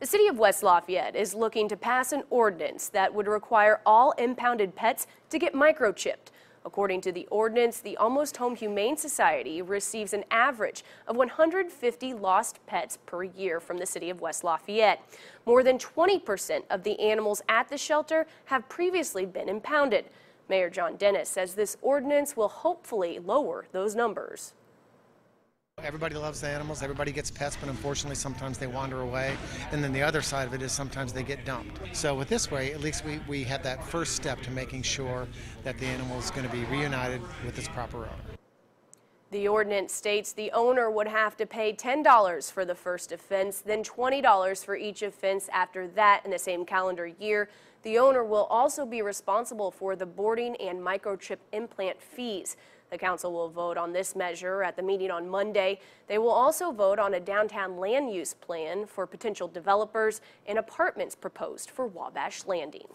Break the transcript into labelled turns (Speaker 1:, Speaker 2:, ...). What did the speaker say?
Speaker 1: The city of West Lafayette is looking to pass an ordinance that would require all impounded pets to get microchipped. According to the ordinance, the Almost Home Humane Society receives an average of 150 lost pets per year from the city of West Lafayette. More than 20% of the animals at the shelter have previously been impounded. Mayor John Dennis says this ordinance will hopefully lower those numbers.
Speaker 2: Everybody loves the animals, everybody gets pets, but unfortunately sometimes they wander away. And then the other side of it is sometimes they get dumped. So with this way, at least we, we had that first step to making sure that the animal is going to be reunited with its proper owner.
Speaker 1: The ordinance states the owner would have to pay $10 for the first offense, then $20 for each offense after that in the same calendar year. The owner will also be responsible for the boarding and microchip implant fees. The council will vote on this measure at the meeting on Monday. They will also vote on a downtown land use plan for potential developers and apartments proposed for Wabash Landing.